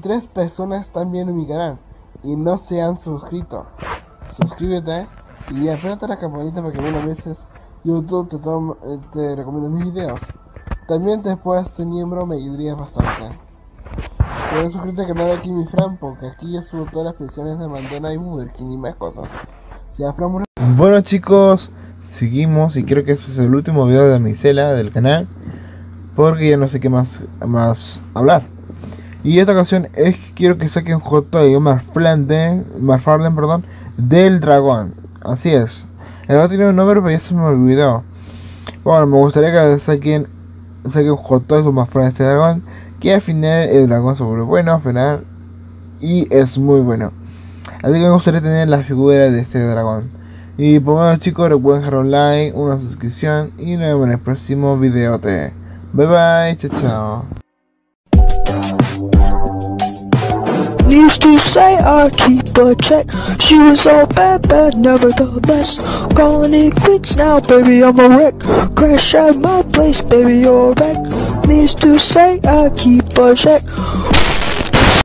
tres personas también canal y no se han suscrito. Suscríbete y apretate la campanita para que algunas veces YouTube te, eh, te recomiende mis videos. También te puedes ser miembro, me ayudaría bastante. Puedes suscribirte al canal de Kimi Fran porque aquí yo subo todas las pensiones de Mandona y Burger King y más cosas. Si bueno chicos, seguimos y creo que este es el último video de Misela del canal porque ya no sé qué más, más hablar. Y esta ocasión es que quiero que saquen un J de Marflanden, Marfarlen, perdón, del dragón. Así es. El a tener un nombre, pero ya se me olvidó. Bueno, me gustaría que saquen, saquen un J de Marfarlen de este dragón. Que al final el dragón se vuelve bueno, al final. Y es muy bueno. Así que me gustaría tener la figura de este dragón. Y por bueno chicos, recuerden dejar un like, una suscripción y nos vemos en el próximo video. Bye bye, chao chao. Used to say I keep a check. She was all bad, bad, nevertheless. Calling it quits now, baby, I'm a wreck. Crash at my place, baby, you're a wreck. Used to say I keep a check.